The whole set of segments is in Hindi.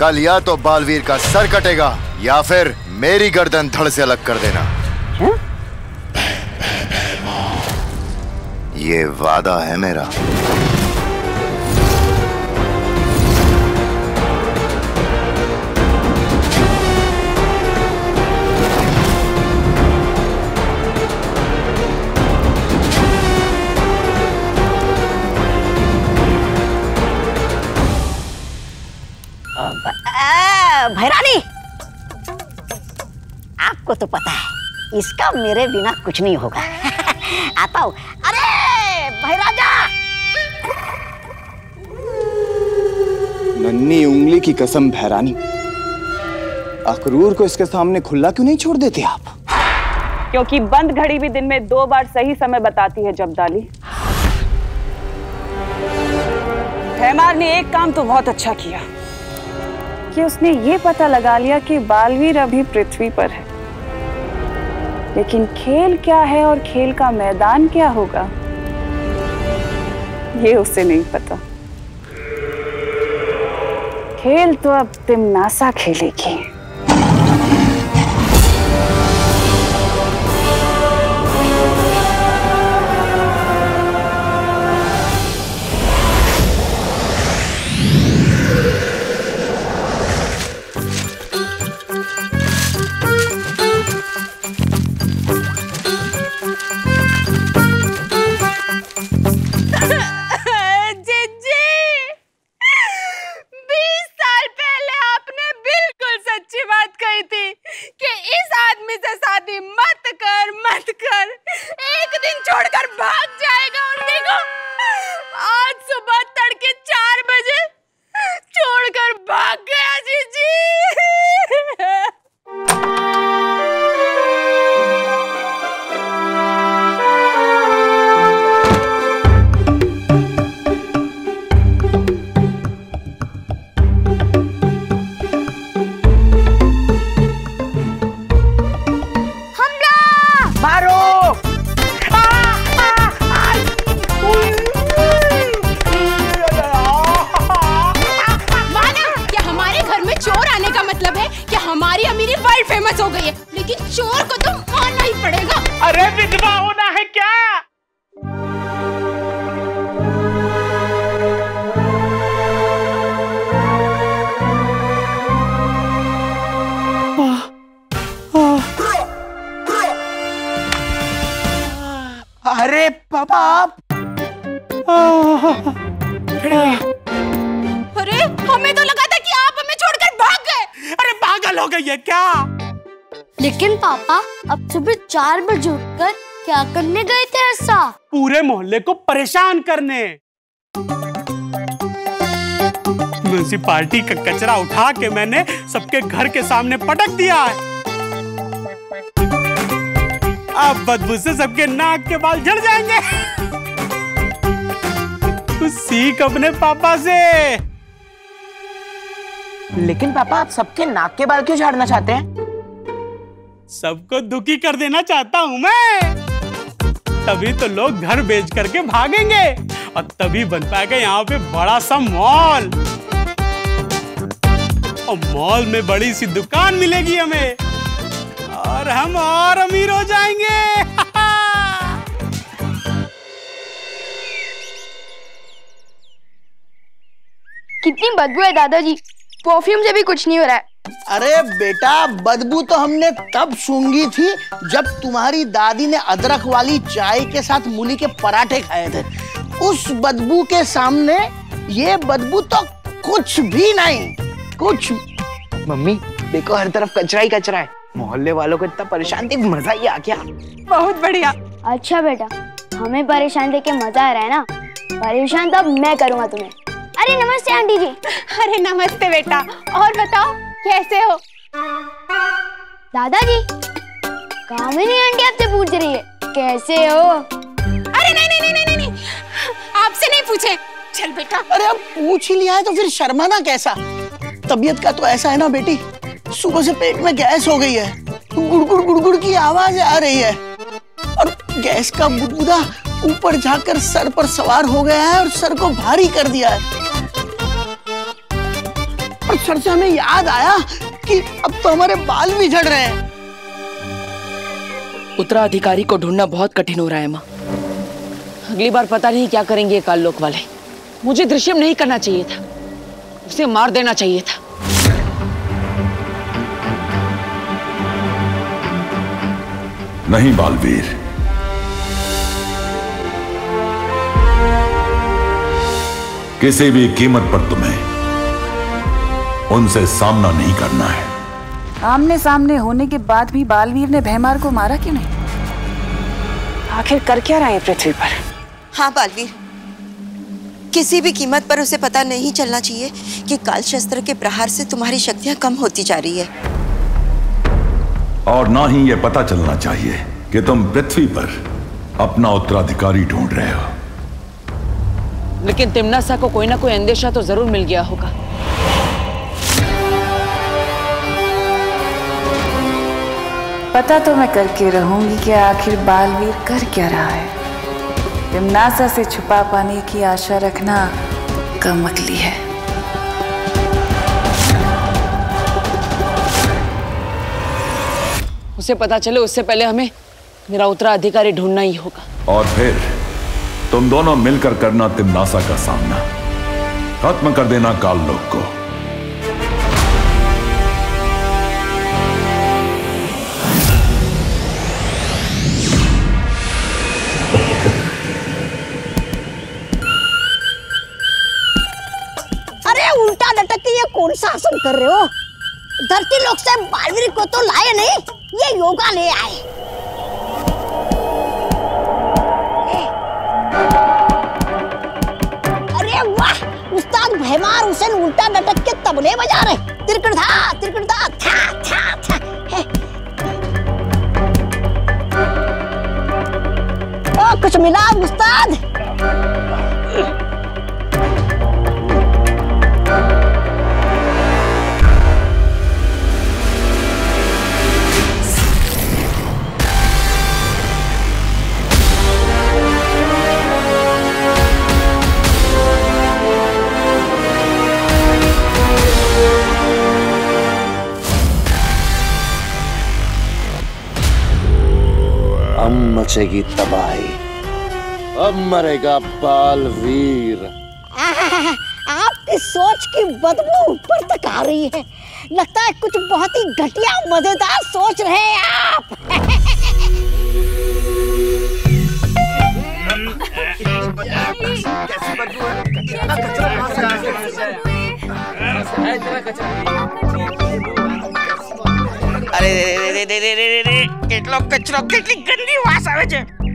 कल या तो बालवीर का सर कटेगा, या फिर मेरी गर्दन धड़ से अलग कर देना। ये वादा है मेरा। भैरानी। आपको तो पता है इसका मेरे बिना कुछ नहीं होगा। आता हूँ। अरे भैराजा! नन्ही उंगली की कसम भैरानी। अकरूर को इसके सामने खुला क्यों नहीं छोड़ देते आप? क्योंकि बंद घड़ी भी दिन में दो बार सही समय बताती है जबदाली। हैमार ने एक काम तो बहुत अच्छा किया। कि उसने ये पता लगा लिया कि बालवीर अभी पृथ्वी पर है। लेकिन खेल क्या है और खेल का मैदान क्या होगा? ये उसे नहीं पता। खेल तो अब तिमनासा खेलेगी। परेशान करने। म्यूनसिपालिटी का कचरा उठा के मैंने सबके घर के सामने पटक दिया है। अब बदबू से सबके नाक के बाल झड़ जाएँगे। सीख अपने पापा से। लेकिन पापा आप सबके नाक के बाल क्यों झाड़ना चाहते हैं? सबको दुखी कर देना चाहता हूँ मैं। तभी तो लोग घर बेच करके भागेंगे और तभी बन पाएगा यहाँ पे बड़ा सा मॉल। और मॉल में बड़ी सी दुकान मिलेगी हमें। और हम और अमीर हो जाएँगे। कितनी बदबू है दादाजी। परफ्यूम से भी कुछ नहीं हो रहा है। अरे बेटा बदबू तो हमने तब सूंघी थी जब तुम्हारी दादी ने अदरक वाली चाय के साथ मूली के पराठे खाए थे। उस बदबू के सामने ये बदबू तो कुछ भी नहीं कुछ मम्मी देखो हर तरफ़ कचरा ही कचरा है। मोहल्ले वालों को इतना परेशान थी मज़ा ही आ गया। बहुत बढ़िया। अच्छा बेटा हमें परेशान देख के मज़ा आ रहा है ना? परेशान तब मैं करूँगा तुम्हें। अरे नमस्ते आंटी जी। अरे नमस्ते बेटा और बताओ कैसे हो? दादाजी कामिनी आंटी आपसे पूछ रही है कैसे हो? अरे नहीं नहीं नहीं नहीं। आपसे नहीं पूछे। चल बेटा। अरे अब पूछ ही लिया है तो फिर शर्माना कैसा? तबीयत का तो ऐसा है ना बेटी सुबह से पेट में गैस हो गई है गुड़गुड़ गुड़गुड़ की आवाज़ आ रही है। और गैस का बुदबुदा ऊपर जाकर सर पर सवार हो गया है और सर को भारी कर दिया है। और सर से हमें याद आया कि अब तो हमारे बाल भी झड़ रहे हैं। उत्तराधिकारी को ढूंढना बहुत कठिन हो रहा है माँ। अगली बार पता नहीं क्या करेंगे ये काल लोक वाले। मुझे दृश्यम नहीं करना चाहिए था। उसे मार देना चाहिए था। नहीं बालवीर। किसी भी कीमत पर तुम्हें उनसे सामना नहीं करना है। आमने सामने होने के बाद भी बालवीर ने भैमार को मारा क्यों नहीं? आखिर कर क्या रहे हैं पृथ्वी पर? हाँ बालवीर। किसी भी कीमत पर उसे पता नहीं चलना चाहिए कि काल शस्त्र के प्रहार से तुम्हारी शक्तियाँ कम होती जा रही है। और ना ही यह पता चलना चाहिए कि तुम पृथ्वी पर अपना उत्तराधिकारी ढूंढ रहे हो। लेकिन तिमनासा को कोई ना कोई अंदेशा तो ज़रूर मिल गया होगा। पता तो मैं करके रहूँगी कि आखिर बालवीर कर क्या रहा है। तिमनासा से छुपा पाने की आशा रखना कम अकली है। उसे पता चले उससे पहले हमें मेरा उत्तराधिकारी ढूंढना ही होगा। और फिर तुम दोनों मिलकर करना तिमनासा का सामना। खत्म कर देना काल लोक को। आसन कर रहे हो? धरती लोक से बालवीर को तो लाए नहीं, ये योगा ले आए। अरे वाह, उस्ताद भैमार हुसैन उल्टा लटक के तबले बजा रहे। तिरकड़धा तिरकड़धा था था था। हे। ओ, कुछ मिला, उस्ताद? मचेगी तबाही। अब मरेगा बालवीर। आपकी सोच की बदबू ऊपर तक आ रही है। लगता है कुछ बहुत ही घटिया मज़ेदार सोच रहे हैं आप।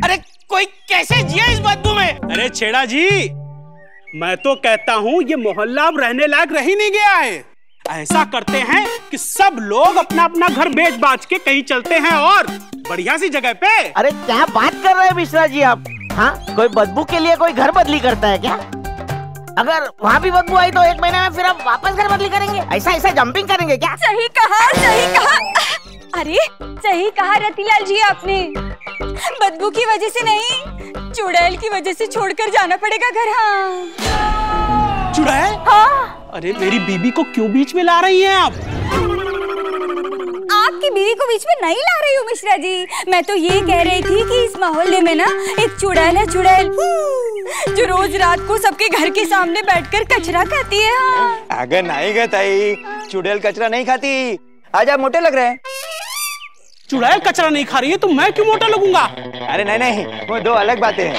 અરે कोई कैसे बदबू में अरे छेड़ा जी मैं तो कहता हूँ ये मोहल्ला अब रहने लायक रही नहीं गया है ऐसा करते हैं कि सब लोग अपना अपना घर बेच बाच के कहीं चलते हैं और बढ़िया सी जगह पे अरे क्या बात कर रहे हैं मिश्रा जी आप हाँ कोई बदबू के लिए कोई घर बदली करता है क्या अगर वहाँ भी बदबू आई तो एक महीने में फिर आप वापस घर बदली करेंगे। ऐसा ऐसा जंपिंग करेंगे क्या? सही कहा सही कहा। अरे सही कहा रतीलाल जी आपने। बदबू की वजह से नहीं चुड़ैल की वजह से छोड़कर जाना पड़ेगा घर हाँ। चुड़ैल? हाँ। अरे मेरी बीबी को क्यों बीच में ला रही हैं आप? आपकी बीवी को बीच में नहीं ला रही हूँ मिश्रा जी। मैं तो ये कह रही थी कि इस मोहल्ले में ना एक चुड़ैल है चुड़ैल। जो रोज रात को सबके घर के सामने बैठकर कचरा खाती है हाँ। अगर नहीं गए चुड़ैल कचरा नहीं खाती। आज आप मोटे लग रहे हैं। चुड़ैल कचरा नहीं खा रही है तो मैं क्यों मोटा लगूँगा? अरे नहीं नहीं वो दो अलग बातें हैं।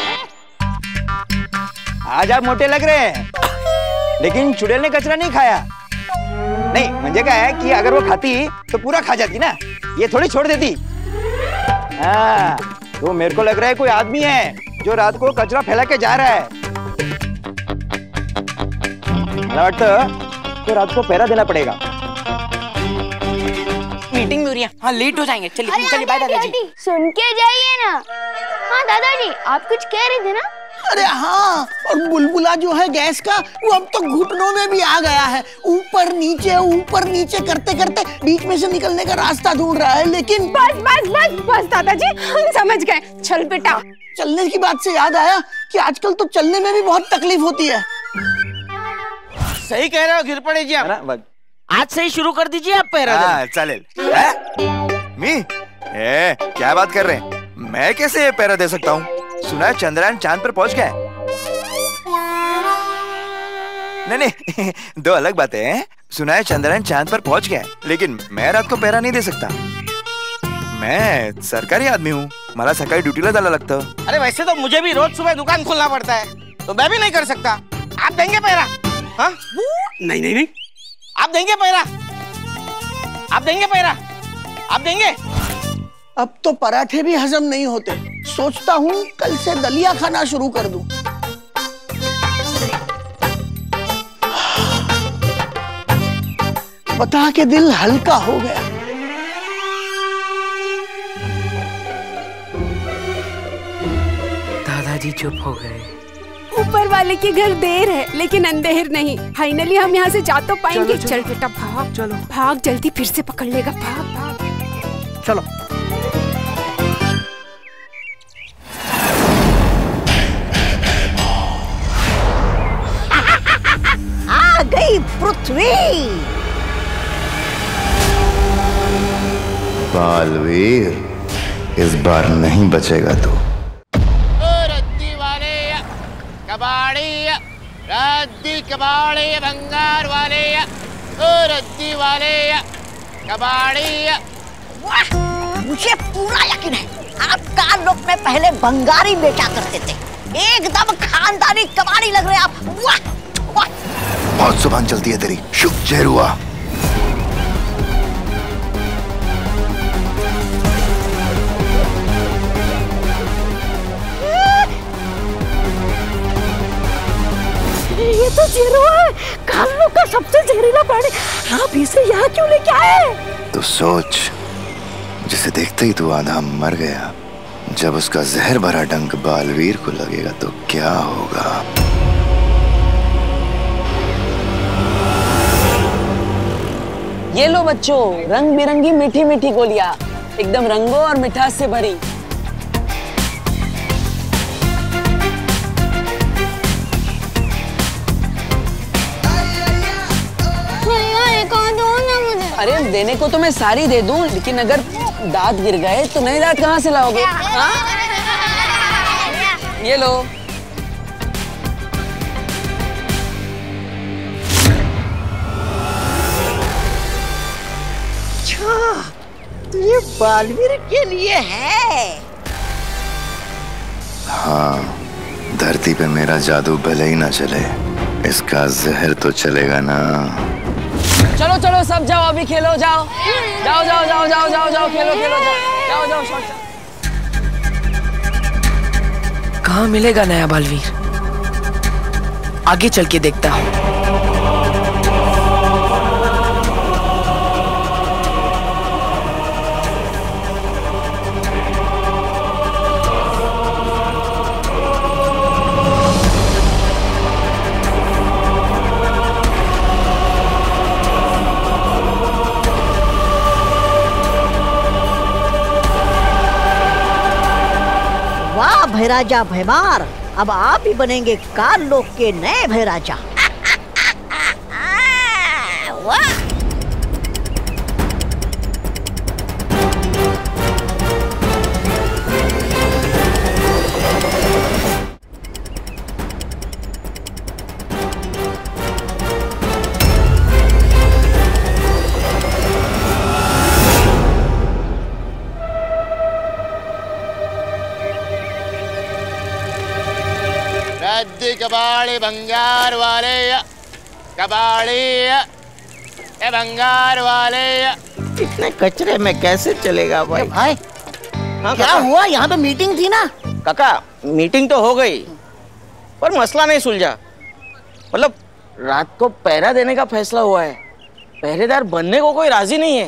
आज आप मोटे लग रहे हैं लेकिन चुड़ैल ने कचरा नहीं खाया। नहीं मुझे क्या है कि अगर वो खाती तो पूरा खा जाती ना? ये थोड़ी छोड़ देती। हाँ तो मेरे को लग रहा है कोई आदमी है जो रात को कचरा फैला के जा रहा है। मला वाटतं तो रात को पहरा देना पड़ेगा। मीटिंग में हो रही है। हाँ लेट हो जाएँगे। चलिए चलिए बाय दादाजी। सुन के जाइए ना। हाँ दादाजी आप कुछ कह रहे थे ना? अरे हाँ और बुलबुला जो है गैस का वो अब तो घुटनों में भी आ गया है। ऊपर नीचे ऊपर नीचे करते करते बीच में से निकलने का रास्ता ढूंढ रहा है लेकिन बस बस बस बस दादाजी हम समझ गए। चल बेटा। चलने की बात से याद आया कि आजकल तो चलने में भी बहुत तकलीफ़ होती है। सही कह रहे हो गिर पड़े जी आप। ना बस। आज से ही शुरू कर दीजिए आप पैरा। हाँ? मी? ए, क्या बात कर रहे हैं? मैं कैसे ये पैरा दे सकता हूँ? सुना है चंद्रयान चाँद पर पहुँच गया है? नहीं नहीं दो अलग बातें हैं। सुना है चंद्रयान चाँद पर पहुँच गया है लेकिन मैं रात को पैरा नहीं दे सकता। मैं सरकारी आदमी हूँ मला सकाळी ड्युटीला जायला लागतं। अरे वैसे तो मुझे भी रोज सुबह दुकान खोलना पड़ता है तो मैं भी नहीं कर सकता। आप देंगे पहरा हाँ? नहीं नहीं नहीं। आप देंगे पैरा? आप देंगे पैरा? आप देंगे? अब तो पराठे भी हजम नहीं होते। सोचता हूँ कल से दलिया खाना शुरू कर दूँ। बता के दिल हल्का हो गया। दादाजी चुप हो गए। ऊपर वाले के घर देर है लेकिन अंधेर नहीं। फाइनली हम यहाँ से जा तो पाएँगे। चलो, चल बेटा भाग। चलो। भाग जल्दी फिर से पकड़ लेगा। भाग भाग। चलो। पृथ्वी बालवीर इस बार नहीं बचेगा तू। रद्दी वाले कबाड़ी रद्दी कबाड़ी भंगार वाले। ओ रद्दी वाले कबाड़ी। वाह मुझे पूरा यकीन है आप काल लोक में पहले बंगारी बेचा करते थे। एकदम खानदानी कबाड़ी लग रहे आप। वाह! बहुत ज़ुबान चलती है तेरी। शुभ जहर हुआ ये तो ज़ीरो है। काल का सबसे जहरीला प्राणी। आप इसे यहाँ क्यों लेके आए तो सोच जिसे देखते ही तू आधा मर गया। जब उसका जहर भरा डंक बालवीर को लगेगा तो क्या होगा? ये लो बच्चों रंग बिरंगी मीठी मीठी गोलियाँ, एकदम रंगों और मिठास से भरी। अरे देने को तो मैं सारी दे दूँ, लेकिन अगर दांत गिर गए तो नए दांत कहाँ से लाओगे? हाँ? ये लो। तो ये बालवीर के लिए है। हाँ धरती पे मेरा जादू भले ही ना चले इसका जहर तो चलेगा ना। चलो चलो सब जाओ अभी खेलो जाओ। जाओ जाओ जाओ जाओ जाओ जाओ खेलो खेलो जाओ। जाओ जाओ शॉट। कहाँ मिलेगा नया बालवीर? आगे चल के देखता हूँ। भैराजा भैमार अब आप ही बनेंगे काल लोक के नए भैराजा। वाह! कबाड़ी भंगार वाले कबाड़ी ए भंगार वाले इतने कचरे में कैसे चलेगा भाई? भाई हाँ, क्या हुआ? यहाँ पे मीटिंग थी ना। काका मीटिंग तो हो गई पर मसला नहीं सुलझा। मतलब रात को पहरा देने का फैसला हुआ है। पहरेदार बनने को कोई राज़ी नहीं है।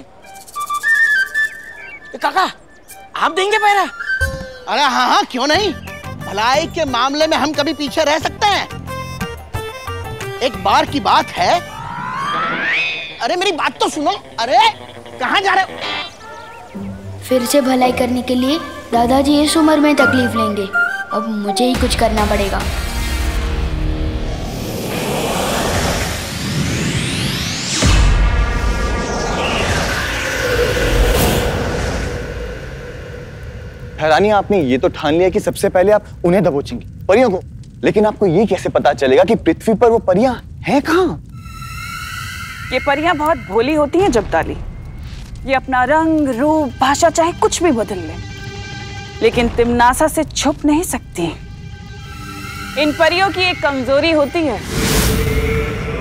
ए, काका आप देंगे पहरा अरे हाँ हाँ क्यों नहीं? भलाई के मामले में हम कभी पीछे रह सकते हैं? एक बार की बात है। अरे, मेरी बात तो सुनो। अरे, कहाँ जा रहे हो? फिर से भलाई करने के लिए दादाजी इस उम्र में तकलीफ़ लेंगे। अब मुझे ही कुछ करना पड़ेगा। रानी आपने, ये तो ठान लिया कि सबसे पहले आप उन्हें दबोचेंगे, परियों को। लेकिन आपको ये कैसे पता चलेगा कि पृथ्वी पर वो परियाँ हैं कहाँ? ये परियाँ बहुत भोली होती हैं जबदाली ये अपना रंग, रूप, भाषा, चाहे कुछ भी बदल ले। लेकिन तिमनासा से छुप नहीं सकती इन परियों की एक कमज़ोरी होती है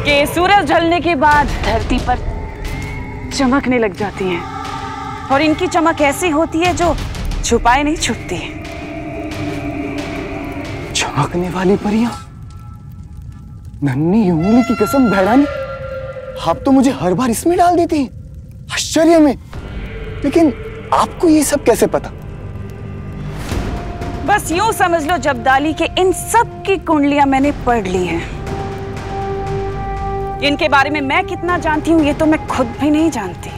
कि सूरज ढलने के बाद धरती पर चमकने लग जाती हैं। और इनकी चमक ऐसी होती है जो छुपाए नहीं छुपती। चमकने वाली परियाँ। नन्ही उंगली की कसम बहरानी। आप तो मुझे हर बार इसमें डाल देती हैं आश्चर्य में। लेकिन आपको ये सब कैसे पता? बस यूँ समझ लो जबदाली के इन सब की कुंडलियाँ मैंने पढ़ ली हैं। इनके बारे में मैं कितना जानती हूँ ये तो मैं खुद भी नहीं जानती।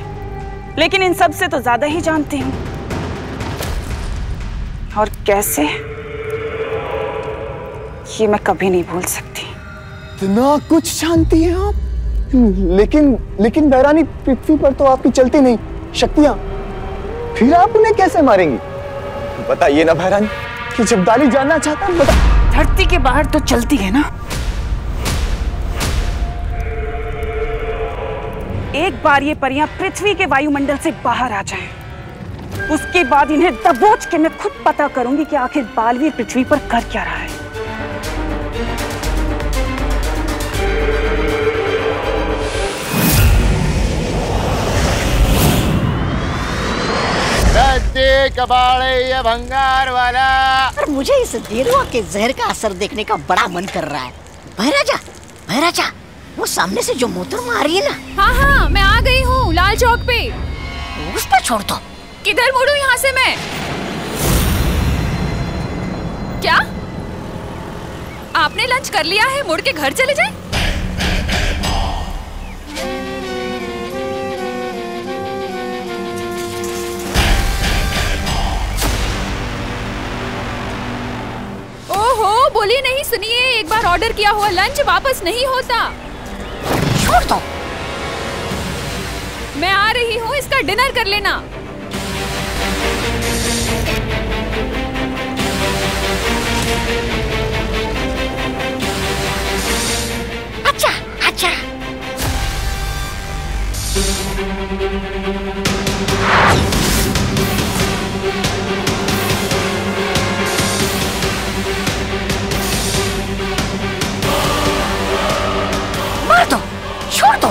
लेकिन इन सबसे तो ज़्यादा ही जानती हूँ। और कैसे? ये मैं कभी नहीं भूल सकती। इतना कुछ जानती हैं आप? लेकिन लेकिन बहरानी पृथ्वी पर तो आपकी चलती नहीं। शक्तियाँ। फिर आप उन्हें कैसे मारेंगी? बताइए ना बहरानी कि जबदाली जानना चाहता है बता धरती के बाहर तो चलती है ना? एक बार ये परियाँ पृथ्वी के वायुमंडल से बाहर आ जाएँ, उसके बाद इन्हें दबोच के मैं खुद पता करूँगी कि आखिर बालवीर पृथ्वी पर कर क्या रहा है। कबाड़े ये भंगार वाला। पर मुझे इस देरवा के जहर का असर देखने का बड़ा मन कर रहा है। भैराजा भैराजा वो सामने से जो मोटर मार रही है ना? हाँ हाँ मैं आ गई हूँ लाल चौक पे। उस पर छोड़ दो। किधर मुड़ू यहाँ से मैं? क्या? आपने लंच कर लिया है मुड़ के घर चले जाए? ओहो बोलिए नहीं सुनिए एक बार ऑर्डर किया हुआ लंच वापस नहीं होता। छोड़ दो। मैं आ रही हूँ इसका डिनर कर लेना। छोड़ दो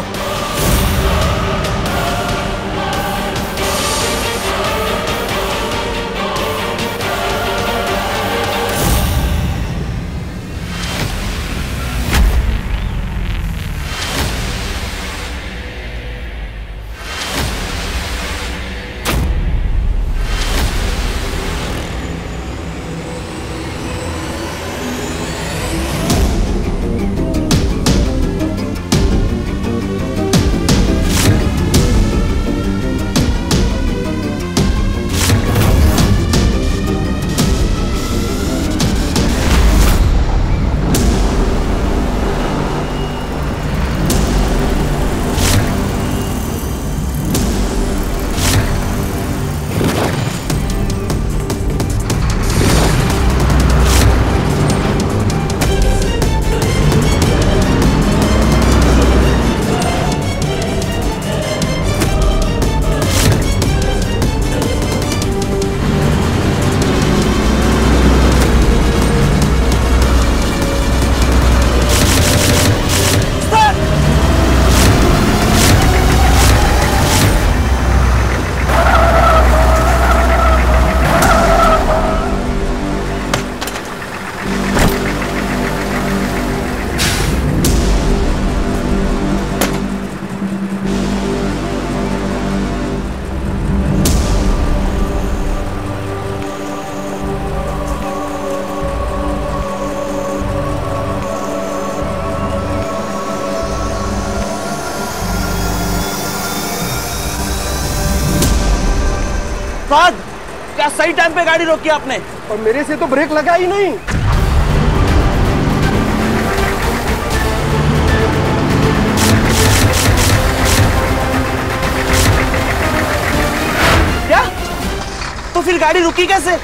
क्या सही टाइम पे गाड़ी रोकी आपने? और मेरे से तो ब्रेक लगा ही नहीं। क्या? तो फिर गाड़ी रुकी कैसे?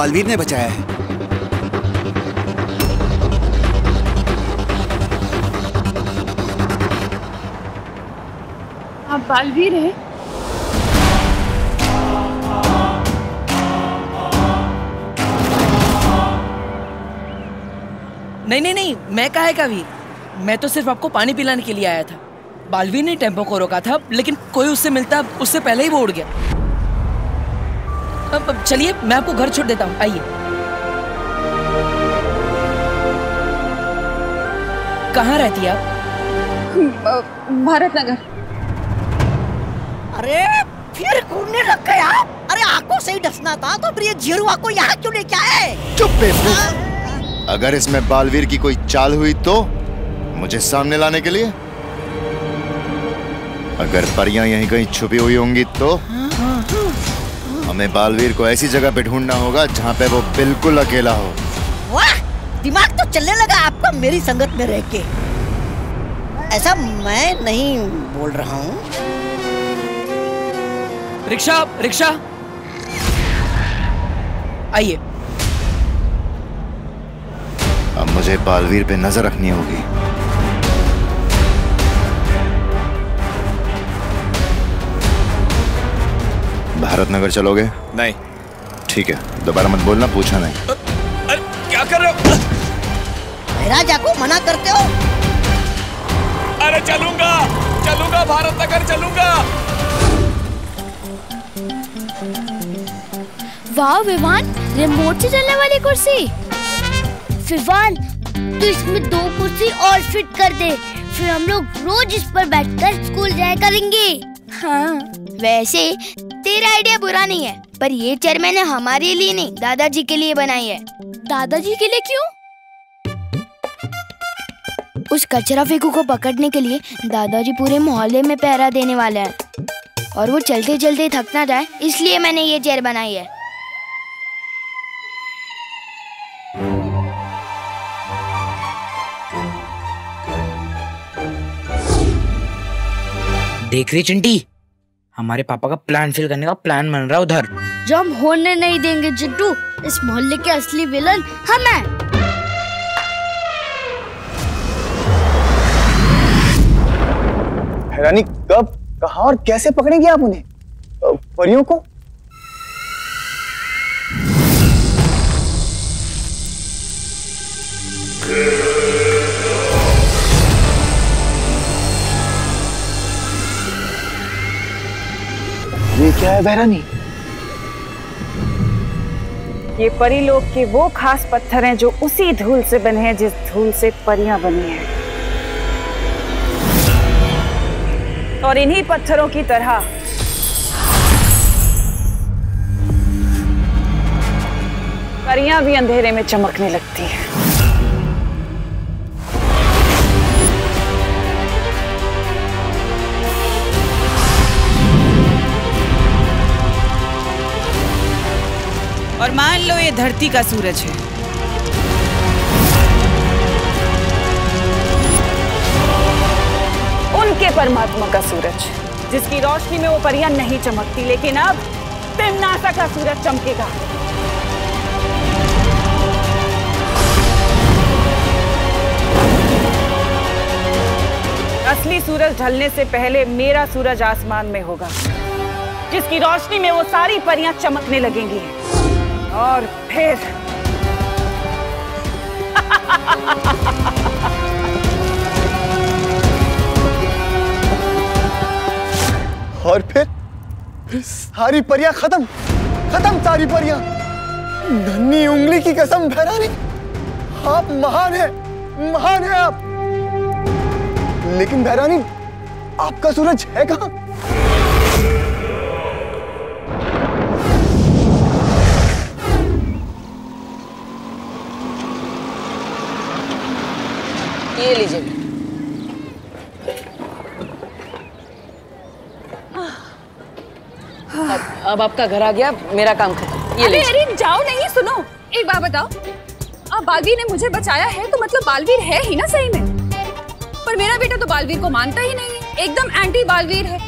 बालवीर ने बचाया है। आप बालवीर हैं? नहीं नहीं नहीं मैं काहे का वीर मैं तो सिर्फ़ आपको पानी पिलाने के लिए आया था। बालवीर ने टेंपो को रोका था लेकिन कोई उससे मिलता उससे पहले ही वो उड़ गया। चलिए मैं आपको घर छोड़ देता हूँ। आइए। कहाँ रहती है आप? भारत नगर। अरे फिर घूमने लग गए आप? अरे आँखों से ही डसना था तो फिर ये जीरुआ को यहाँ क्यों लेके आए? चुप बेवकूफ़। अगर इसमें बालवीर की कोई चाल हुई तो मुझे सामने लाने के लिए। अगर परियाँ यहीं कहीं छुपी हुई होंगी तो हमें बालवीर को ऐसी जगह पे ढूंढना होगा जहाँ पे वो बिल्कुल अकेला हो। वाह दिमाग तो चलने लगा आपका मेरी संगत में रह के। ऐसा मैं नहीं बोल रहा हूँ। Rickshaw rickshaw. आइए। अब मुझे बालवीर पे नज़र रखनी होगी। भारत नगर चलोगे? नहीं। ठीक है दोबारा मत बोलना पूछा नहीं। क्या कर रहे हो? राजा को मना करते हो? अरे चलूँगा चलूँगा भारत नगर चलूँगा। वाह विवान रिमोट से चलने वाली कुर्सी। विवान तू इसमें दो कुर्सी और फिट कर दे फिर हम लोग रोज इस पर बैठकर स्कूल जाया करेंगे। हाँ। वैसे तेरा आइडिया बुरा नहीं है पर ये चेयर मैंने हमारे लिए नहीं दादाजी के लिए बनाई है। दादाजी के लिए क्यों? उस कचरा फेंकू को पकड़ने के लिए दादाजी पूरे मोहल्ले में पहरा देने वाले हैं। और वो चलते चलते थक ना जाए इसलिए मैंने ये चेयर बनाई है। देख रही चिंटी? हमारे पापा का प्लान फिल करने का प्लान बन रहा है उधर। जो हम होने नहीं देंगे चिट्टू इस मोहल्ले के असली विलन हम हैं। हैरानी कब कहा और कैसे पकड़ेंगे आप उन्हें? परियों को? क्या है बहरानी? ये परी लोग के वो खास पत्थर हैं जो उसी धूल से बने हैं, जिस धूल से परियाँ बनी हैं। और इन्हीं पत्थरों की तरह परियाँ भी अंधेरे में चमकने लगती हैं। और मान लो ये धरती का सूरज है। उनके परमात्मा का सूरज, जिसकी रोशनी में वो परियाँ नहीं चमकती, लेकिन अब तिमनासा का सूरज चमकेगा। असली सूरज ढलने से पहले मेरा सूरज आसमान में होगा, जिसकी रोशनी में वो सारी परियाँ चमकने लगेंगी। और फिर और फिर? फिर सारी परियाँ खत्म। खत्म सारी परियाँ। नन्ही उंगली की कसम भैरानी। आप महान है। महान है आप। लेकिन भैरानी आपका सूरज है कहाँ? ये लीजिए। अब, अब आपका घर आ गया मेरा काम खत्म। ये अरे अरे जाओ नहीं सुनो। एक बात बताओ। अब बालवीर ने मुझे बचाया है तो मतलब बालवीर है ही ना सही में? पर मेरा बेटा तो बालवीर को मानता ही नहीं है। एकदम एंटी बालवीर है।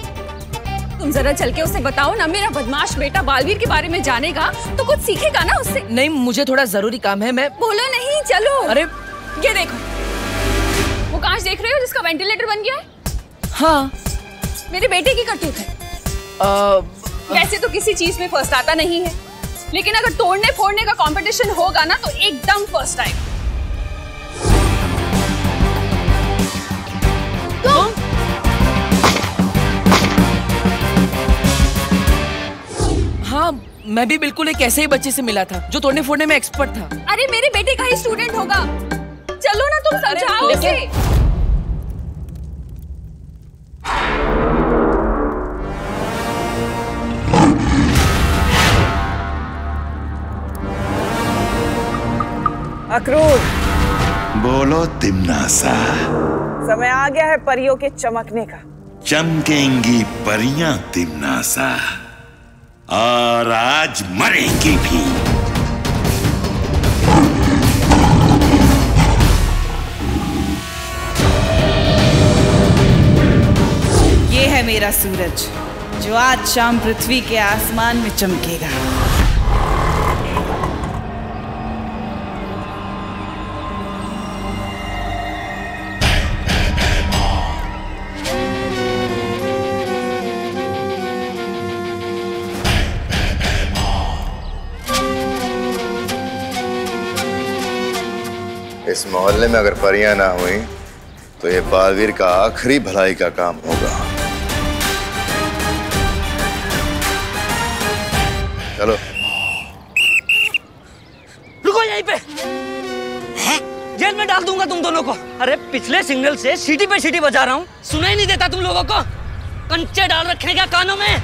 तुम जरा चल के उसे बताओ ना मेरा बदमाश बेटा बालवीर के बारे में जानेगा तो कुछ सीखेगा ना उससे? नहीं मुझे थोड़ा ज़रूरी काम है मैं बोलो नहीं चलो। अरे ये देखो। कांच देख रहे हो जिसका वेंटिलेटर बन गया है? हाँ। मेरे बेटे की करतूत है। वैसे तो किसी चीज़ में फ़र्स्ट आता नहीं है। लेकिन अगर तोड़ने फोड़ने का कंपटीशन होगा ना तो एकदम फ़र्स्ट आएगा। हाँ। मैं भी बिल्कुल एक ऐसे ही बच्चे से मिला था जो तोड़ने फोड़ने में एक्सपर्ट था। अरे मेरे बेटे का ही स्टूडेंट होगा। चलो ना तुम समझाओ उसे। अक्रूर। बोलो तिमनासा। समय आ गया है परियों के चमकने का। चमकेंगी परियाँ तिमनासा। और आज मरेंगी भी। मेरा सूरज, जो आज शाम पृथ्वी के आसमान में चमकेगा। इस मोहल्ले में अगर परियाँ ना हुई तो ये बालवीर का आखिरी भलाई का काम होगा। चलो। रुको यहीं पे। जेल में डाल दूँगा तुम दोनों को। अरे पिछले सिग्नल से सीटी पे सीटी बजा रहा हूँ। सुनाई नहीं देता तुम लोगों को। कंचे डाल रखे क्या कानों में?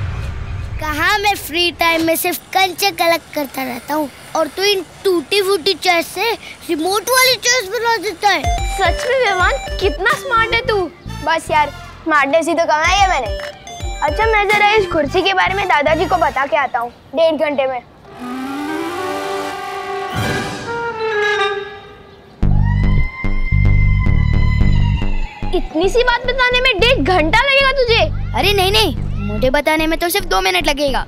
कहा मैं फ्री टाइम में सिर्फ़ कंचे कलेक्ट करता रहता हूँ? और तू इन टूटी फूटी चेस से रिमोट वाली चेस बना देता है। सच में मेहमान कितना स्मार्ट है तू। बस यार स्मार्टनेस ही तो कमाई है मैंने। अच्छा मैं जरा इस कुर्सी के बारे में दादाजी को बता के आता हूँ डेढ़ घंटे में। इतनी सी बात बताने में डेढ़ घंटा लगेगा तुझे? अरे नहीं नहीं मुझे बताने में तो सिर्फ़ दो मिनट लगेगा।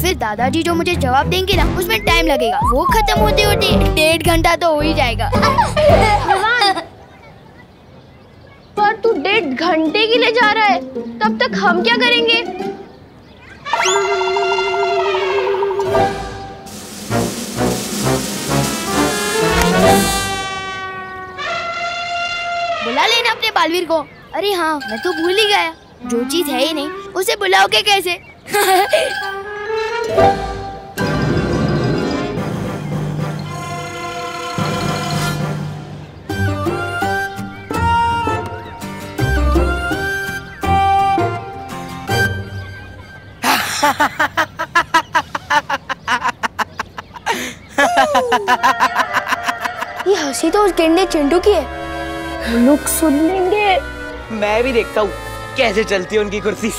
फिर दादाजी जो मुझे जवाब देंगे ना उसमें टाइम लगेगा। वो खत्म होते होते डेढ़ घंटा तो हो ही जाएगा। तू डेढ़ घंटे के लिए जा रहा है, तब तक हम क्या करेंगे? बुला लेना अपने बालवीर को। अरे हाँ मैं तो भूल ही गया। जो चीज़ है ही नहीं, उसे बुलाओगे कैसे? ये हँसी तो उस गेंडे चिंटू की है। लोग सुन लेंगे। मैं भी देखता हूँ कैसे चलती है उनकी कुर्सी।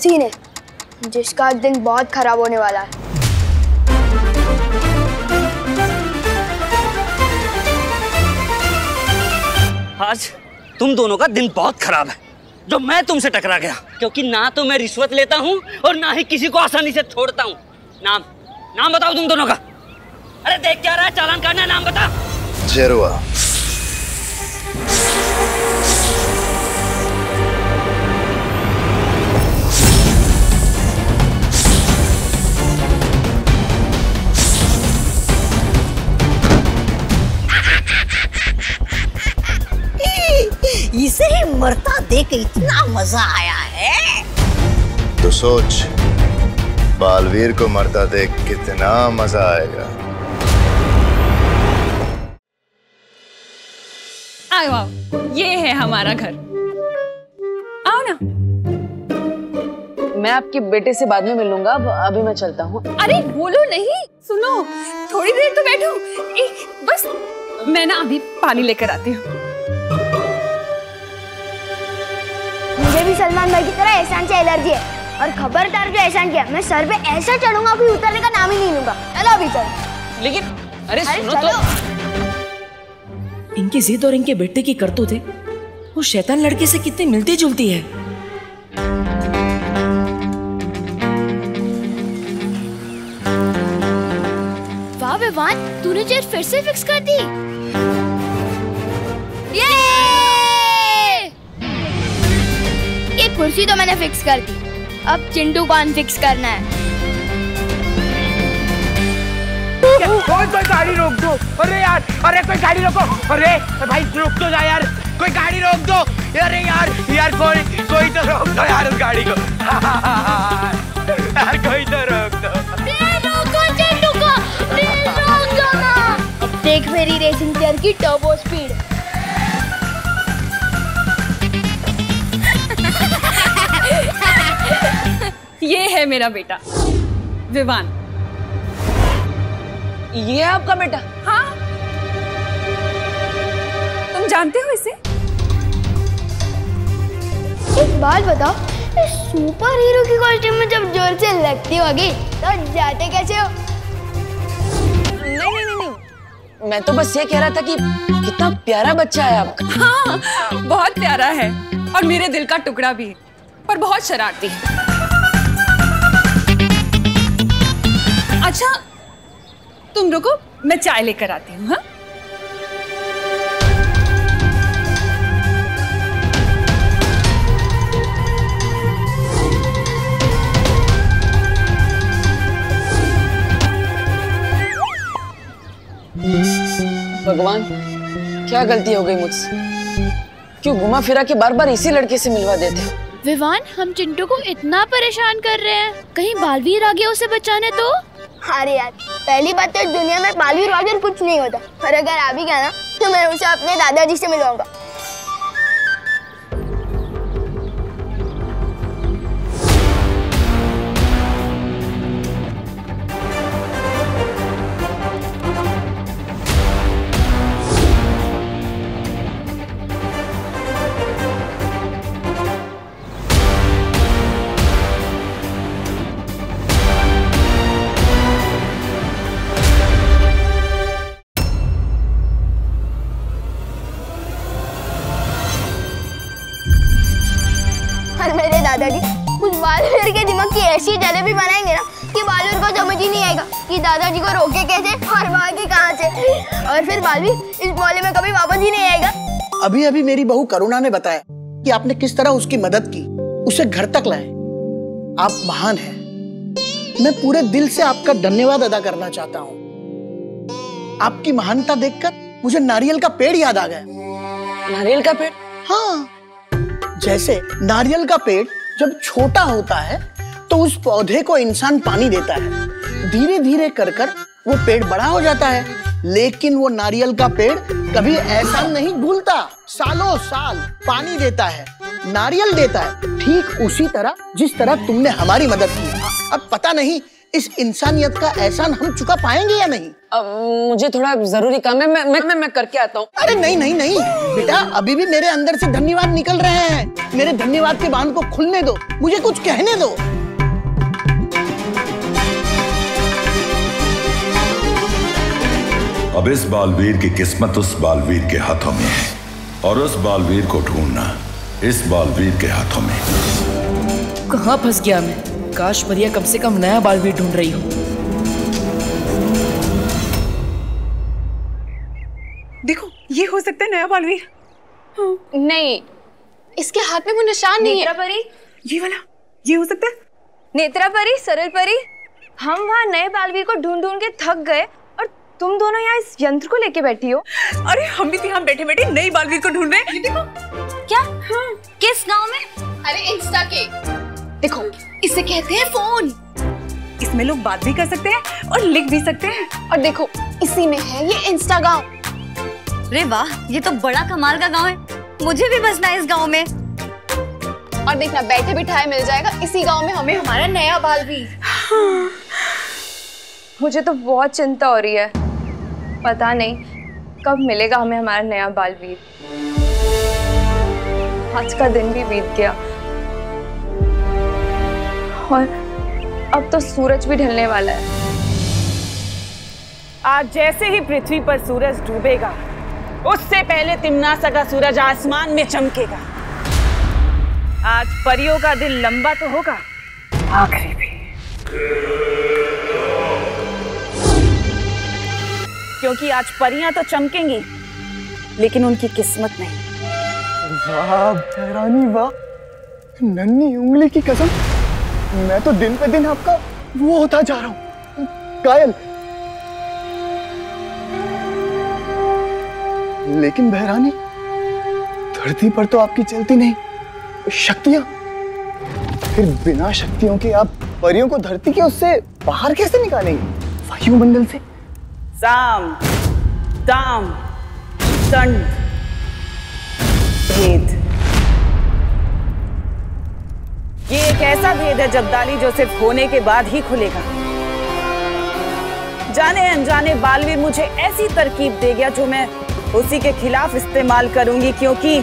उसी ने जिसका दिन बहुत खराब होने वाला है। आज तुम दोनों का दिन बहुत खराब है जो मैं तुमसे टकरा गया। क्योंकि ना तो मैं रिश्वत लेता हूँ और ना ही किसी को आसानी से छोड़ता हूँ। नाम नाम बताओ तुम दोनों का। अरे देख क्या रहा है चालान करना नाम बता। जेरुआ। ही मरता देख इतना मज़ा आया है। तो सोच बालवीर को मरता देख कितना मज़ा आएगा। आओ आओ ये है हमारा घर। आओ ना। मैं आपके बेटे से बाद में मिलूँगा अब अभी मैं चलता हूँ। अरे बोलो नहीं सुनो थोड़ी देर तो बैठो। बस मैं ना अभी पानी लेकर आती हूँ। भी सलमान भाई की तरह एहसान से एलर्जी है। और खबरदार जो एहसान किया मैं सर पे ऐसा चढ़ूँगा कि उतरने का नाम ही नहीं लूँगा। चलो अभी चलो। लेकिन अरे सुनो तो। इनकी जिद और इनके बेटे की करतूत है। वो शैतान लड़के से कितनी मिलती जुलती है। वाह विवान तूने चेयर फिर से फिक्स कर दी। कुर्सी तो मैंने फिक्स कर दी। अब चिंटू को अनफिक्स करना है। कोई कोई गाड़ी रोक दो? अरे यार अरे कोई गाड़ी रोको। अरे भाई रोक दो जा यार। कोई गाड़ी रोक दो। अरे यार यार कोई कोई तो रोक दो यार उस गाड़ी को। यार कोई तो रोक दो। रोको चिंटू को प्लीज़ रोक दो ना देख मेरी रेसिंग चेयर की टर्बो स्पीड ये है मेरा बेटा। विवान। ये है आपका बेटा? हाँ। तुम जानते हो इसे? एक बात बताओ इस सुपर हीरो की कॉस्ट्यूम में जब ज़ोर से लगती होगी तो जाते कैसे हो? नहीं नहीं नहीं नहीं। मैं तो बस ये कह रहा था कि कितना प्यारा बच्चा है आपका। हाँ बहुत प्यारा है और मेरे दिल का टुकड़ा भी है पर बहुत शरारती है। अच्छा तुम रुको मैं चाय लेकर आती हूँ हाँ? भगवान क्या गलती हो गई मुझसे? क्यों घुमा फिरा के बार बार इसी लड़के से मिलवा देते हो? विवान हम चिंटू को इतना परेशान कर रहे हैं। कहीं बालवीर आ गया उसे बचाने तो अरे यार, पहली बात तो दुनिया में बालवीर वालवीर कुछ नहीं होता। और अगर आ भी गया ना तो मैं उसे अपने दादाजी से मिलवाऊँगा। और फिर बालवीर इस मोहल्ले में कभी वापस ही नहीं आएगा। अभी अभी मेरी बहू करुणा ने बताया कि आपने किस तरह उसकी मदद की उसे घर तक लाए। आप महान हैं। मैं पूरे दिल से आपका धन्यवाद अदा करना चाहता हूँ। आपकी महानता देखकर मुझे नारियल का पेड़ याद आ गया। नारियल का पेड़? हाँ। जैसे नारियल का पेड़ जब छोटा होता है तो उस पौधे को इंसान पानी देता है। धीरे धीरे कर कर वो पेड़ बड़ा हो जाता है। लेकिन वो नारियल का पेड़ कभी ऐसा नहीं भूलता। सालों साल पानी देता है नारियल देता है। ठीक उसी तरह जिस तरह तुमने हमारी मदद की। अब पता नहीं इस इंसानियत का एहसान हम चुका पाएँगे या नहीं। अब मुझे थोड़ा ज़रूरी काम है मैं मैं मैं, मैं करके आता हूँ। अरे नहीं नहीं नहीं। बेटा अभी भी मेरे अंदर से धन्यवाद निकल रहे हैं। मेरे धन्यवाद के बाँध को खुलने दो। मुझे कुछ कहने दो। अब इस बालवीर की किस्मत उस बालवीर के हाथों में है। और उस बालवीर को ढूंढना इस बालवीर के हाथों में कहाँ फंस गया मैं? काश परिया कम से कम नया बालवीर ढूंढ रही हूँ। देखो ये हो सकता है नया बालवीर। नहीं इसके हाथ में वो निशान नहीं है। परी ये वाला ये हो सकता है? नेत्रा परी सरल परी हम वहाँ नए बालवीर को ढूंढ ढूंढ के थक गए। तुम दोनों यहाँ इस यंत्र को लेके बैठी हो? अरे हम भी तो यहाँ बैठे बैठे नई बालवीर को ढूंढ रहे हैं देखो। क्या? किस गाँव में? अरे इंस्टा के। देखो। इसे कहते हैं फ़ोन। इसमें लोग बात भी कर सकते हैं और लिख भी सकते हैं। और देखो इसी में है ये इंस्टा गाँव। अरे वाह ये तो बड़ा कमाल का गाँव है। मुझे भी बसना है इस गाँव में। और देखना बैठे बिठाए मिल जाएगा। इसी गाँव में हमें हमारा नया बालवीर मुझे तो बहुत चिंता हो रही है। पता नहीं कब मिलेगा हमें हमारा नया बालवीर। आज का दिन भी बीत गया। और अब तो सूरज भी ढलने वाला है। आज जैसे ही पृथ्वी पर सूरज डूबेगा, उससे पहले तिमनासा का सूरज आसमान में चमकेगा। आज परियों का दिन लंबा तो होगा। आखिरी भी। क्योंकि आज परियाँ तो चमकेंगी, लेकिन उनकी किस्मत नहीं। वाह, भैरानी, वाह। नन्ही उंगली की कसम। मैं तो दिन पे दिन आपका वो होता जा रहा हूँ। कायल। लेकिन बहरानी धरती पर तो आपकी चलती नहीं। शक्तियाँ। फिर बिना शक्तियों के आप परियों को धरती के उससे बाहर कैसे निकालेंगे? वायुमंडल से? साम दाम दंड भेद। ये एक ऐसा भेद है जब्दाली जो सिर्फ़ होने के बाद ही खुलेगा। जाने अनजाने बालवीर मुझे ऐसी तरकीब दे गया जो मैं उसी के खिलाफ इस्तेमाल करूँगी, क्योंकि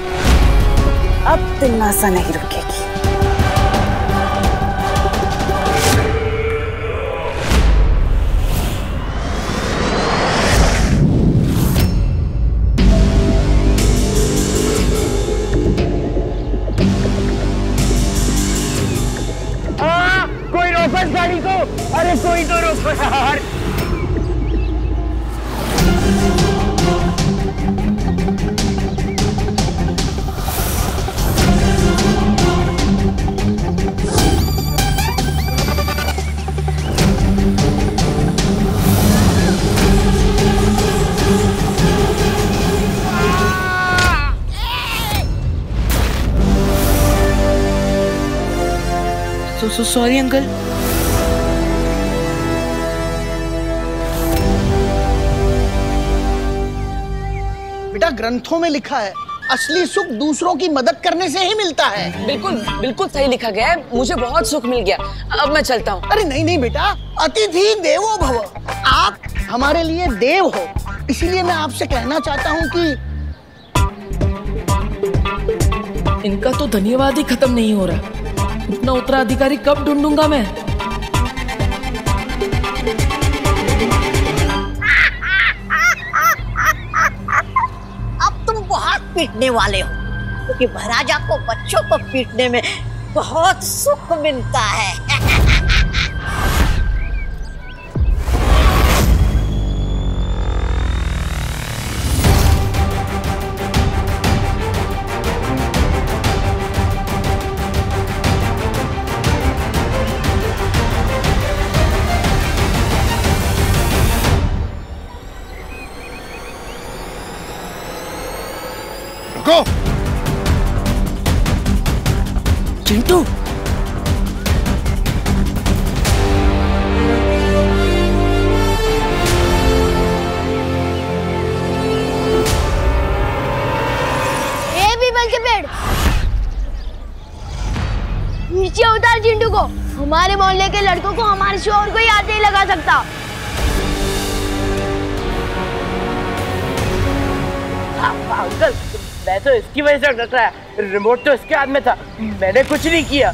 अब तिन्नासा नहीं रुकेगी। सॉरी बेटा ग्रंथों में लिखा है। असली सुख दूसरों की मदद करने से ही मिलता है। बिल्कुल बिल्कुल सही लिखा गया है। मुझे बहुत सुख मिल गया। अब मैं चलता हूँ। अरे नहीं नहीं बेटा अतिथि देवो भव। आप हमारे लिए देव हो। इसीलिए मैं आपसे कहना चाहता हूँ कि इनका तो धन्यवाद ही खत्म नहीं हो रहा। इतना उत्तराधिकारी कब ढूंढूँगा मैं? पीटने वाले हो। क्योंकि महाराजा को बच्चों को पीटने में बहुत सुख मिलता है। इसकी वजह से डर रहा है। रिमोट तो इसके हाथ में था। मैंने कुछ नहीं किया।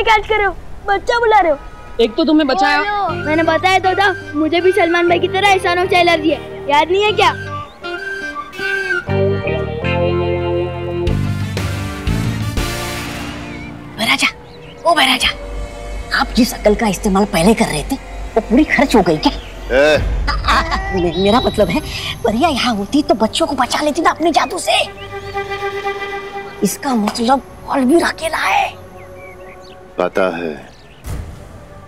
सबके कैच कर रहे हो? बच्चा बुला रहे हो? एक तो तुम्हें बचाया। मैंने बताया तो था मुझे भी सलमान भाई की तरह एहसानों से एलर्जी है याद नहीं है क्या? महाराजा ओ महाराजा आप जिस अकल का इस्तेमाल पहले कर रहे थे वो पूरी खर्च हो गई क्या? आ, आ, मे- मेरा मतलब है परिया यहाँ होती तो बच्चों को बचा लेती ना अपने जादू से। इसका मतलब बलवीर अकेला है। पता है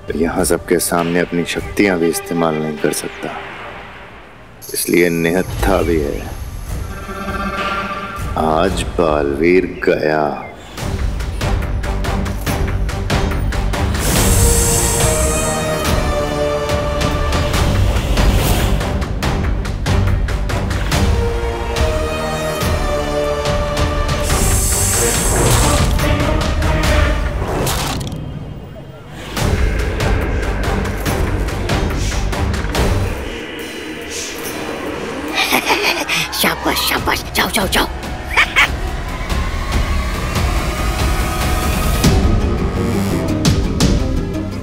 तो यहाँ सबके सामने अपनी शक्तियाँ भी इस्तेमाल नहीं कर सकता। इसलिए निहत्था भी है। आज बालवीर गया। शाबाश जाओ जाओ जाओ।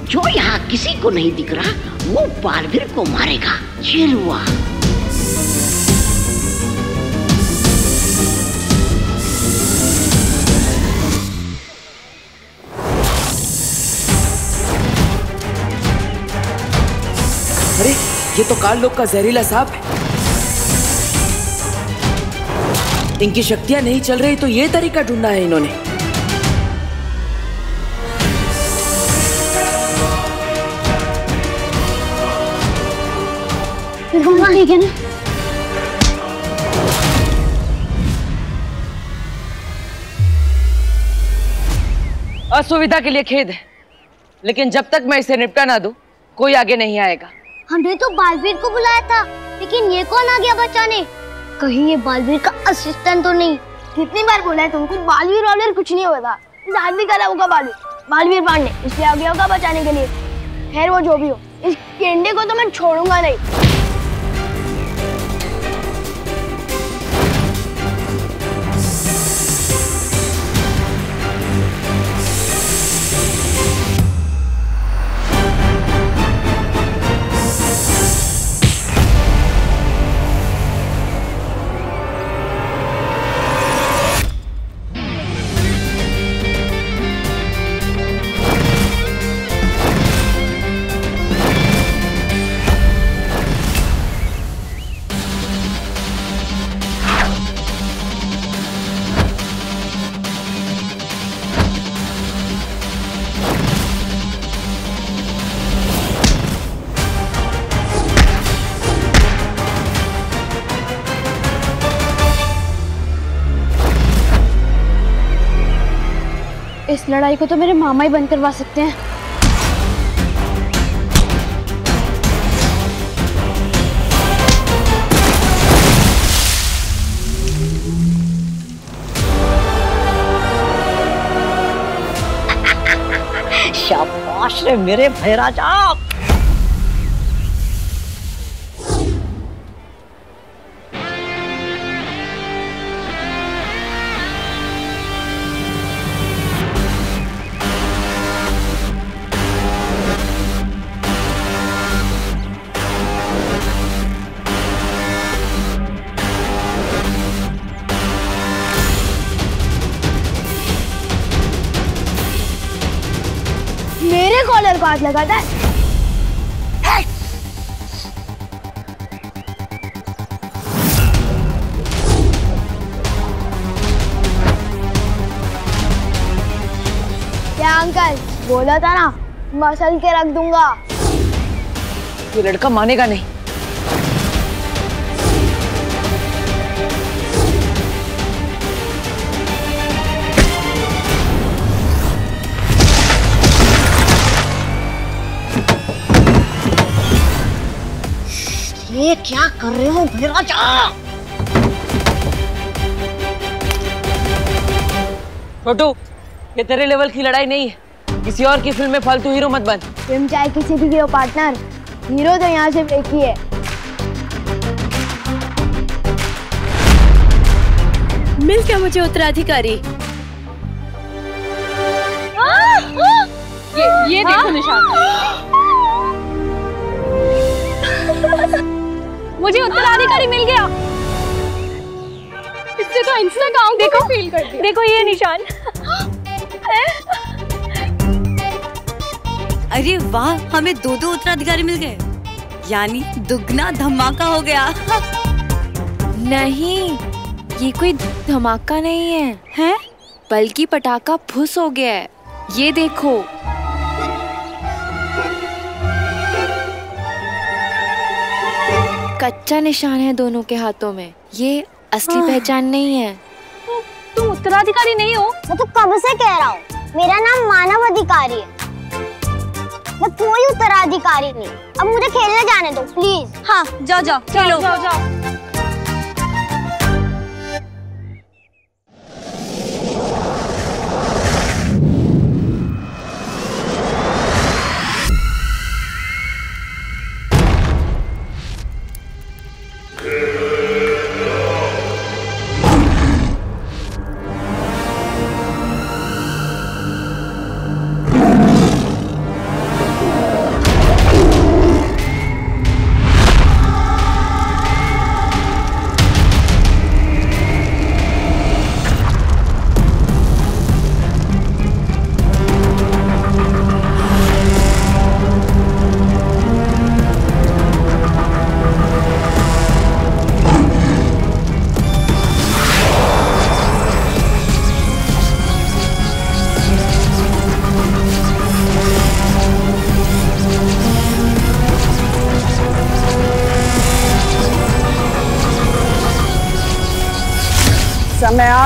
जो यहाँ किसी को नहीं दिख रहा, वो बालवीर को मारेगा। हुआ अरे, ये तो काल लोग का जहरीला सांप है। इनकी शक्तियाँ नहीं चल रही तो ये तरीका ढूंढा है इन्होंने। फिर हम ठीक है ना? असुविधा के लिए खेद है लेकिन जब तक मैं इसे निपटा ना दूँ कोई आगे नहीं आएगा। हमने तो बालवीर को बुलाया था लेकिन ये कौन आ गया बचाने? कहीं ये बालवीर का असिस्टेंट तो नहीं। कितनी बार बोला है तुमको? बालवीर वालवीर कुछ नहीं होगा। इस आदमी का होगा बालवीर। बालवीर पांडे इसलिए आ गया होगा बचाने के लिए। खैर, वो जो भी हो, इस केंडे को तो मैं छोड़ूँगा नहीं। लड़ाई को तो मेरे मामा ही बंद करवा सकते हैं। शाबाश रे मेरे भैराज मेरे कॉलर लगा दे। लगाता है क्या अंकल बोला था ना मसल के रख दूँगा। ये लड़का मानेगा नहीं। ये क्या कर रहे हो भैराजा? छोटू ये तेरे लेवल की लड़ाई नहीं है। किसी और की फ़िल्म में फालतू हीरो मत बन। तुम चाहे किसी भी हो पार्टनर हीरो तो यहाँ सिर्फ़ एक ही है। मिल क्या मुझे उत्तराधिकारी। ये देखो निशान। मुझे उत्तराधिकारी मिल गया। इससे तो इंस्टा अकाउंट देखो फील कर दिया। देखो ये निशान। अरे वाह हमें दो दो उत्तराधिकारी मिल गए। यानी दुगना धमाका हो गया। नहीं ये कोई धमाका नहीं है। हैं? बल्कि पटाखा फुस हो गया है। ये देखो। कच्चा निशान है दोनों के हाथों में। ये असली पहचान नहीं है। तुम उत्तराधिकारी नहीं हो? मैं तो कब से कह रहा हूँ? मेरा नाम मानव अधिकारी है। मैं कोई उत्तराधिकारी नहीं। अब मुझे खेलने जाने दो प्लीज़ हाँ जाओ जाओ चलो जाओ जाओ।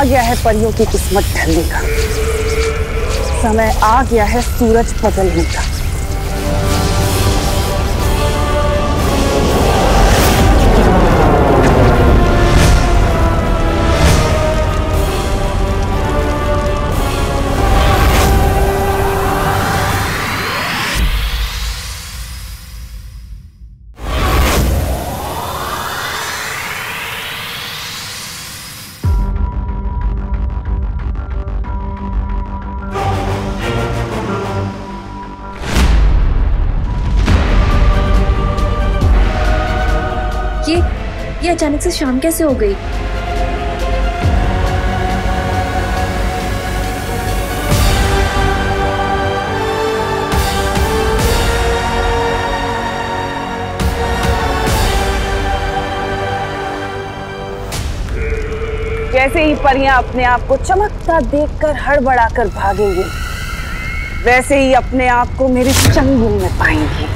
गया है परियों की किस्मत ढलने का। समय आ गया है सूरज बदलने का। से शाम कैसे हो गई? जैसे ही परियाँ अपने आप को चमकता देखकर हड़बड़ाकर भागेंगी, वैसे ही अपने आप को मेरे चंगुल में पाएँगी।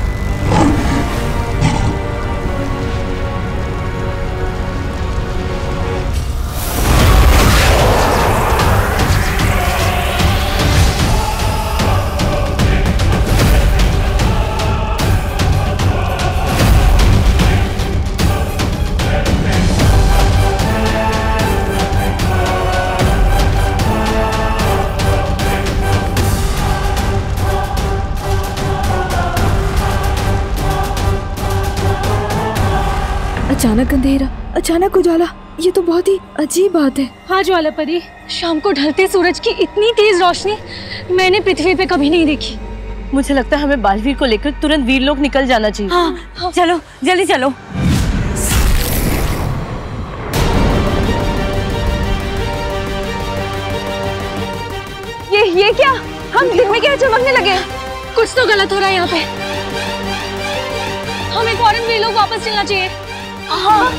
अचानक अंधेरा अचानक उजाला ये तो बहुत ही अजीब बात है। हाँ ज्वाला परी शाम को ढलते सूरज की इतनी तेज रोशनी मैंने पृथ्वी पे कभी नहीं देखी। मुझे लगता है हमें बालवीर को लेकर तुरंत वीर लोग निकल जाना चाहिए। हाँ हाँ। चलो जल्दी चलो। ये ये क्या? हम दिन में क्या चमकने लगे कुछ तो गलत हो रहा है यहाँ पे। हमें फ़ौरन वे लोग वापस चलना चाहिए। हाँ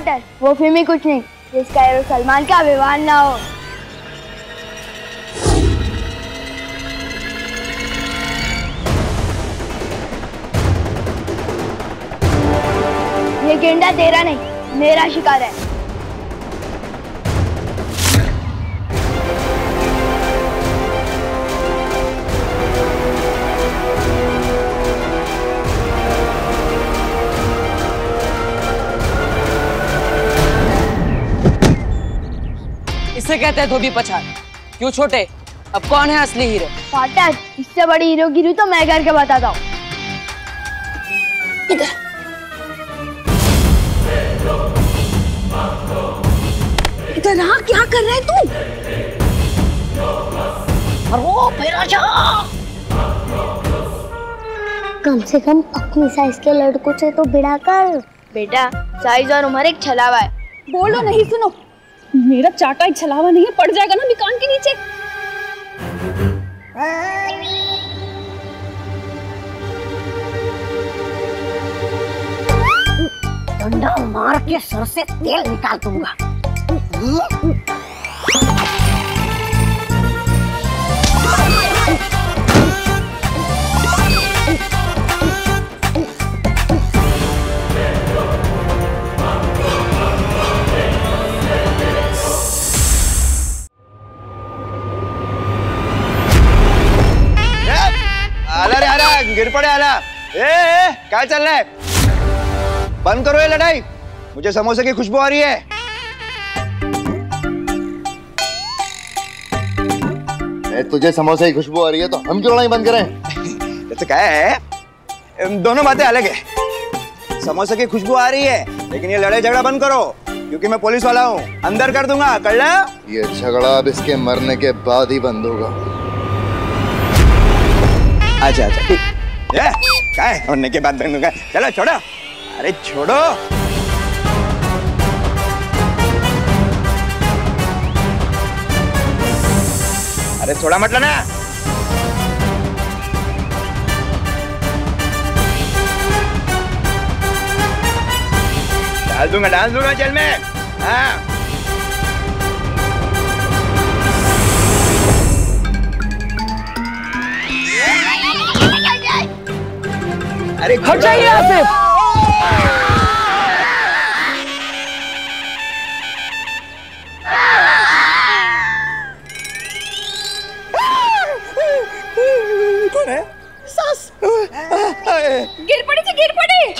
पार्टनर वो फ़िल्म कुछ नहीं, जिसका हीरो सलमान का विवाह ना हो। ये गेंडा तेरा नहीं, मेरा शिकार है। इसे कहते हैं धोबी पछाड़। क्यों छोटे? अब कौन है असली हीरो? पार्टनर इससे बड़ी हीरोगिरी तो मैं करके बताता हूँ। इधर। आ क्या कर रहे तू? कम से कम अपनी साइज़ के लड़कों से तो बिड़ा कर। बेटा साइज़ और उम्र एक छलावा है। बोलो नहीं सुनो। मेरा चाटा एक छलावा नहीं है, पड़ जाएगा ना दुकान के नीचे। मार के सर से तेल निकाल दूँगा। गिर पड़े आला। ए, ए क्या चल रहा है? बंद करो ये लड़ाई। मुझे समोसे की खुशबू आ रही है। ए, तुझे समोसे की खुशबू आ रही है तो हम क्यों नहीं बंद करें? जैसे क्या है? दोनों बातें अलग है। समोसे की खुशबू आ रही है लेकिन ये लड़ाई झगड़ा बंद करो क्योंकि मैं पुलिस वाला हूँ। अंदर कर दूँगा कर ला। ये झगड़ा अब इसके मरने के बाद ही बंद होगा। अच्छा अच्छा ठीक। होने के बाद दूँगा चलो, छोड़ो। अरे छोड़ो। अरे, छोड़ा मतलब ना डाल दूँगा डाल दूँगा जेल में। हाँ। अरे हट जाइए यहाँ से। कौन है? सास। गिर पड़ी थी गिर पड़ी।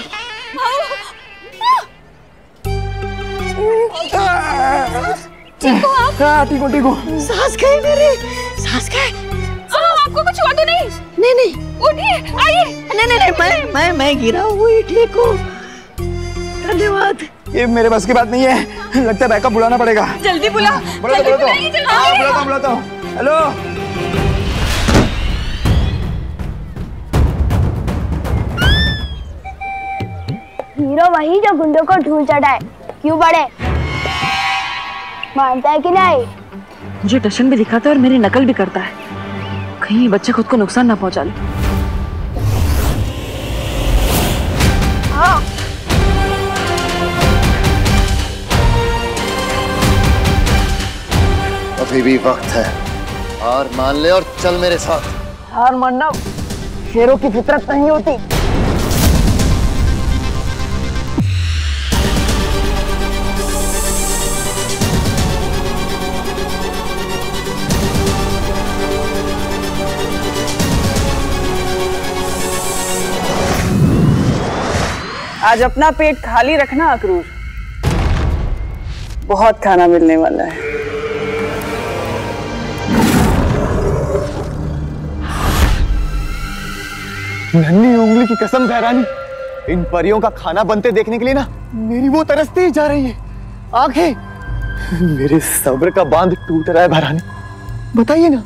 ठीक हो आप? हाँ ठीक हो ठीक हो। सांस मेरी। सांस गई आपको कुछ हुआ तो नहीं। नहीं नहीं। उठिए आइए। नहीं नहीं नहीं मैं मैं मैं गिरा हुई ठीक हूँ धन्यवाद। ये मेरे बस की बात नहीं है। लगता है बैकअप बुलाना पड़ेगा। जल्दी बुला बुलाता जल्दी बुलाता हूँ। हाँ बुलाता हूँ हेलो। हीरो वही जो गुंडों को ढूंढ चढ़ाए क्यों बड़े? मानता है कि नहीं? मुझे टशन भी दिखाता है और मेरी नकल भी करता है। कहीं बच्चे खुद को नुकसान ना पहुँचा ले। अभी भी वक्त है। हार मान ले और चल मेरे साथ। हार मानना शेरों की फितरत नहीं होती। आज अपना पेट खाली रखना अक्रूर बहुत खाना मिलने वाला है। नन्ही उंगली की कसम बहरानी इन परियों का खाना बनते देखने के लिए ना मेरी वो तरसती ही जा रही है। आँखें। मेरे सब्र का बाँध टूट रहा है बहरानी बताइए ना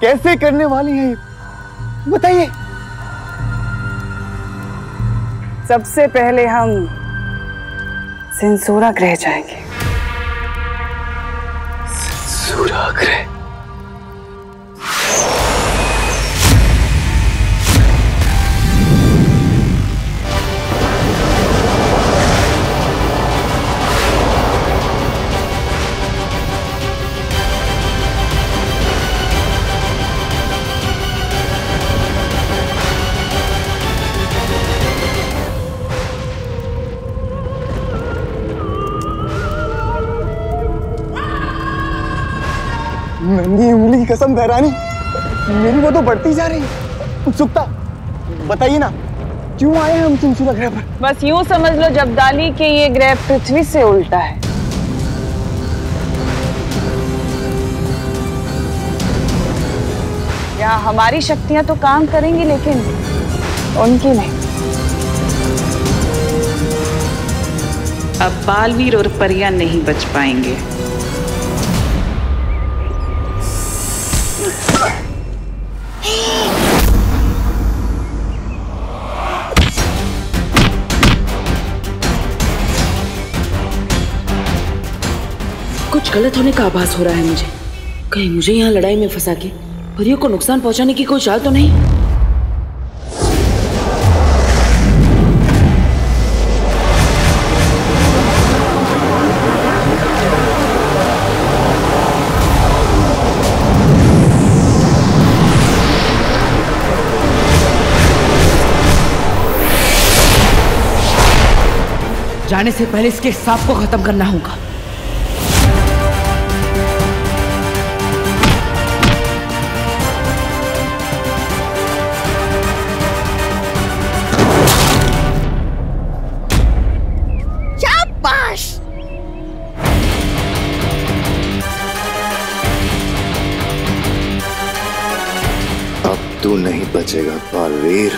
कैसे करने वाली है ये? बताइए। सबसे पहले हम सेंसोरा ग्रह जाएँगे। सूराग्रह नन्ही उंगली की कसम गहरानी मेरी वो तो बढ़ती जा रही। उत्सुकता बताइए ना क्यों आए हम चुनचुना ग्रह पर? बस यूँ समझ लो जब दाली के ये ग्रह पृथ्वी से उल्टा है। या हमारी शक्तियाँ तो काम करेंगी लेकिन उनकी नहीं। अब बालवीर और परिया नहीं बच पाएँगे। गलत होने का आभास हो रहा है मुझे। कहीं मुझे यहाँ लड़ाई में फंसा के परियों को नुकसान पहुँचाने की कोई चाल तो नहीं? जाने से पहले इसके सांप को खत्म करना होगा। बचेगा बालवीर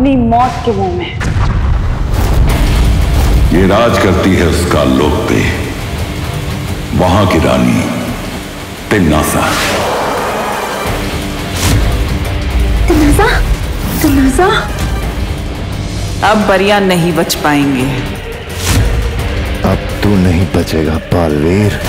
अपनी मौत के मुँह में। ये राज करती है उसका लोक पे। वहाँ की रानी तिन्नासा। तनाजा तनाजा अब बरिया नहीं बच पाएँगे। अब तू नहीं बचेगा बालवीर